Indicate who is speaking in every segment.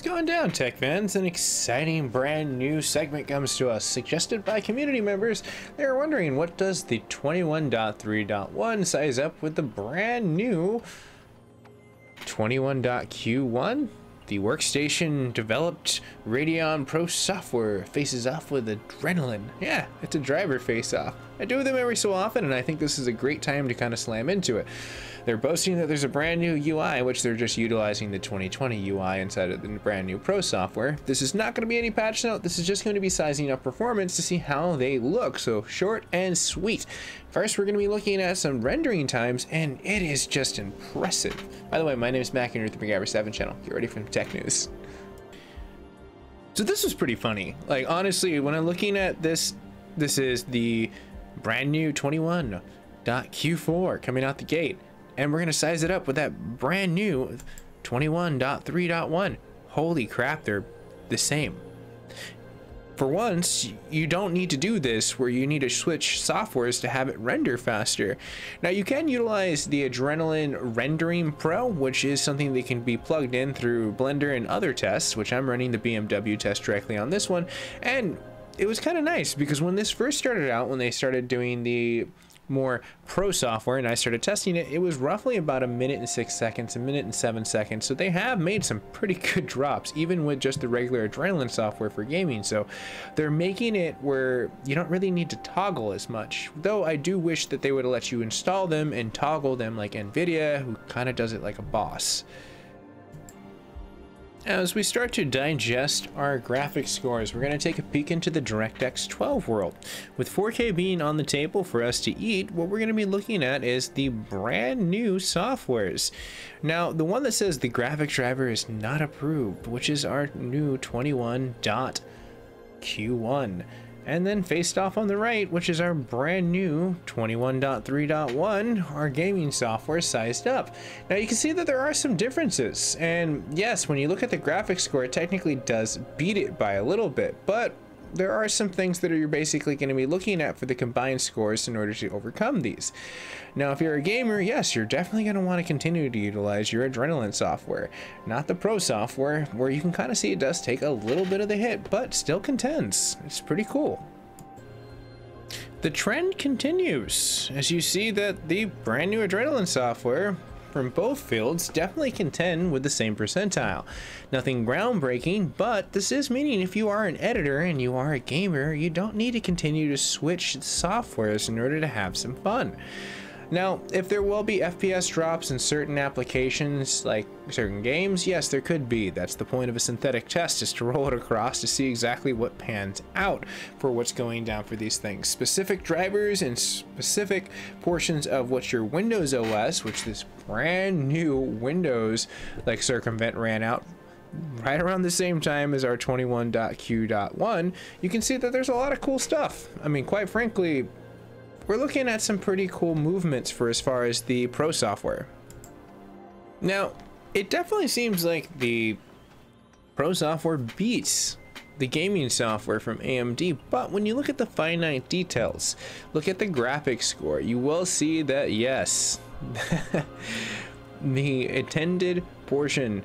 Speaker 1: What's going down, tech fans? An exciting brand new segment comes to us, suggested by community members. They're wondering what does the 21.3.1 size up with the brand new 21.q1? The workstation developed Radeon Pro software faces off with Adrenalin. Yeah, it's a driver face off. I do them every so often, and I think this is a great time to kind of slam into it. They're boasting that there's a brand new UI, which they're just utilizing the 2020 UI inside of the brand new Pro software. This is not going to be any patch note. This is just going to be sizing up performance to see how they look. So short and sweet. First, we're going to be looking at some rendering times, and it is just impressive. By the way, my name is Mac, and you're the MacGyver7 channel. Get ready for tech news. So this was pretty funny. Like, honestly, when I'm looking at this, this is the brand new 21.q4 coming out the gate and we're going to size it up with that brand new 21.3.1. Holy crap, they're the same. For once, you don't need to do this where you need to switch softwares to have it render faster. Now you can utilize the Adrenaline Rendering Pro, which is something that can be plugged in through Blender and other tests, which I'm running the BMW test directly on this one. And it was kind of nice because when this first started out, when they started doing the more pro software and I started testing it, it was roughly about a minute and six seconds, a minute and seven seconds. So they have made some pretty good drops, even with just the regular Adrenalin software for gaming. So they're making it where you don't really need to toggle as much. Though I do wish that they would let you install them and toggle them like NVIDIA, who kind of does it like a boss. As we start to digest our graphics scores, we're going to take a peek into the DirectX 12 world. With 4K being on the table for us to eat, what we're going to be looking at is the brand new softwares. Now, the one that says the graphics driver is not approved, which is our new 21.q1 and then faced off on the right, which is our brand new 21.3.1, our gaming software sized up. Now you can see that there are some differences, and yes, when you look at the graphics score, it technically does beat it by a little bit, but there are some things that you're basically going to be looking at for the combined scores in order to overcome these. Now, if you're a gamer, yes, you're definitely going to want to continue to utilize your Adrenalin software, not the Pro software, where you can kind of see it does take a little bit of the hit, but still contends. It's pretty cool. The trend continues as you see that the brand new Adrenalin software from both fields definitely contend with the same percentile. Nothing groundbreaking, but this is meaning if you are an editor and you are a gamer, you don't need to continue to switch softwares in order to have some fun. Now, if there will be FPS drops in certain applications, like certain games, yes, there could be. That's the point of a synthetic test, is to roll it across to see exactly what pans out for what's going down for these things. Specific drivers and specific portions of what your Windows OS, which this brand new Windows like circumvent ran out right around the same time as our 21.q.1, you can see that there's a lot of cool stuff. I mean, quite frankly, we're looking at some pretty cool movements for as far as the pro software. Now, it definitely seems like the pro software beats the gaming software from AMD, but when you look at the finite details, look at the graphics score, you will see that yes, the intended portion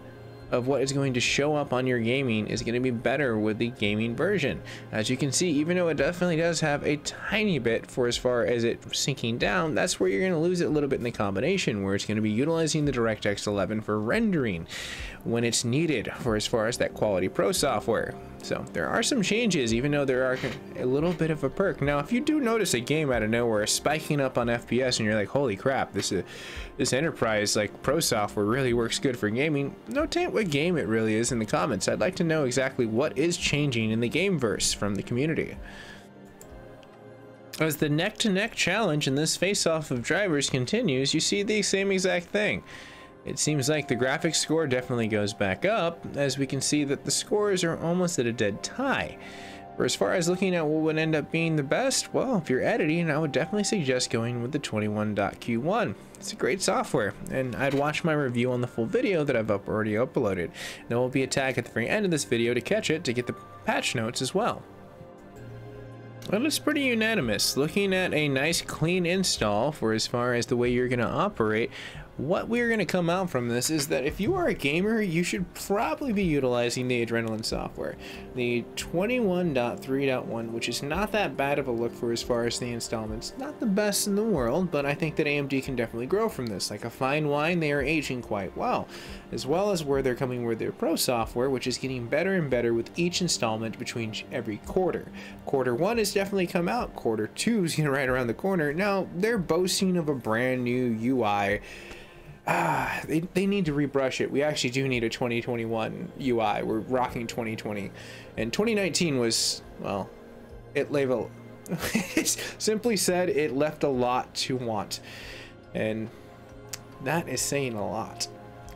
Speaker 1: of what is going to show up on your gaming is going to be better with the gaming version. As you can see, even though it definitely does have a tiny bit for as far as it sinking down, that's where you're going to lose it a little bit in the combination, where it's going to be utilizing the DirectX 11 for rendering when it's needed for as far as that quality pro software. So there are some changes, even though there are a little bit of a perk. Now, if you do notice a game out of nowhere spiking up on FPS and you're like, holy crap, this is, this enterprise like pro software really works good for gaming, no, notate game it really is in the comments. I'd like to know exactly what is changing in the gameverse from the community. As the neck-to-neck -neck challenge in this face-off of drivers continues, you see the same exact thing. It seems like the graphics score definitely goes back up, as we can see that the scores are almost at a dead tie. For as far as looking at what would end up being the best, well, if you're editing, I would definitely suggest going with the 21.q1. It's a great software, and I'd watch my review on the full video that I've up already uploaded. There will be a tag at the very end of this video to catch it to get the patch notes as well. It it's pretty unanimous. Looking at a nice clean install for as far as the way you're going to operate, what we're going to come out from this is that if you are a gamer, you should probably be utilizing the Adrenalin software. The 21.3.1, which is not that bad of a look for as far as the installments. Not the best in the world, but I think that AMD can definitely grow from this. Like a fine wine, they are aging quite well. As well as where they're coming with their Pro software, which is getting better and better with each installment between every quarter. Quarter 1 has definitely come out, quarter 2 is right around the corner. Now, they're boasting of a brand new UI ah, they, they need to rebrush it. We actually do need a 2021 UI. We're rocking 2020. And 2019 was, well, it level. simply said, it left a lot to want. And that is saying a lot.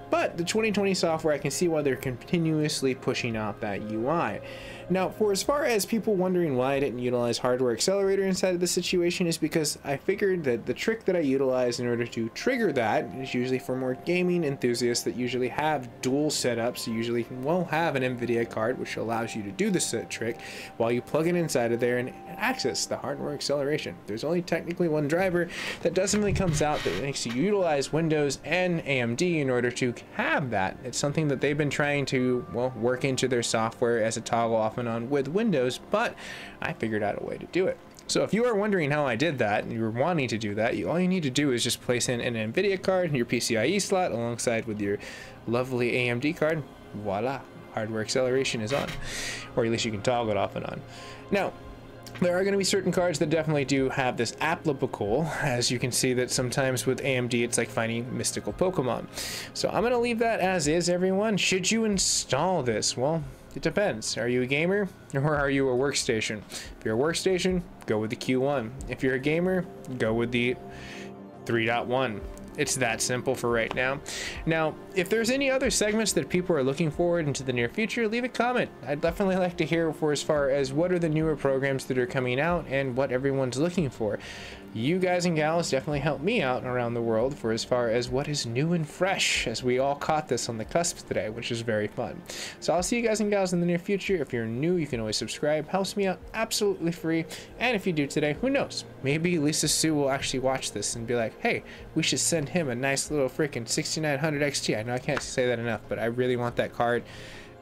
Speaker 1: But the 2020 software, I can see why they're continuously pushing out that UI. Now, for as far as people wondering why I didn't utilize hardware accelerator inside of this situation is because I figured that the trick that I utilize in order to trigger that is usually for more gaming enthusiasts that usually have dual setups. You usually won't have an NVIDIA card, which allows you to do the set trick while you plug it inside of there and access the hardware acceleration. There's only technically one driver that definitely comes out that makes you utilize Windows and AMD in order to have that. It's something that they've been trying to, well, work into their software as a toggle off and on with Windows, but I figured out a way to do it. So if you are wondering how I did that, and you're wanting to do that, you, all you need to do is just place in an NVIDIA card in your PCIe slot alongside with your lovely AMD card. Voila, hardware acceleration is on. Or at least you can toggle it off and on. Now, there are going to be certain cards that definitely do have this applicable, as you can see that sometimes with AMD it's like finding mystical Pokemon. So I'm going to leave that as is, everyone. Should you install this? Well, it depends. Are you a gamer or are you a workstation? If you're a workstation, go with the Q1. If you're a gamer, go with the 3.1. It's that simple for right now. Now, if there's any other segments that people are looking forward into the near future, leave a comment. I'd definitely like to hear for as far as what are the newer programs that are coming out and what everyone's looking for. You guys and gals definitely help me out around the world for as far as what is new and fresh as we all caught this on the cusp today which is very fun. So i'll see you guys and gals in the near future. If you're new you can always subscribe. Helps me out absolutely free. And if you do today who knows? Maybe Lisa Su will actually watch this and be like hey we should send him a nice little freaking 6900 xt i know i can't say that enough but i really want that card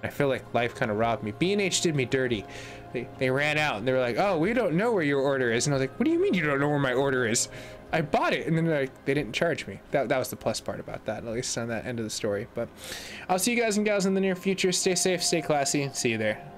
Speaker 1: I feel like life kind of robbed me. B&H did me dirty they, they ran out and they were like, oh, we don't know where your order is. And I was like, what do you mean you don't know where my order is? I bought it. And then like, they didn't charge me. That, that was the plus part about that, at least on that end of the story. But I'll see you guys and gals in the near future. Stay safe, stay classy. See you there.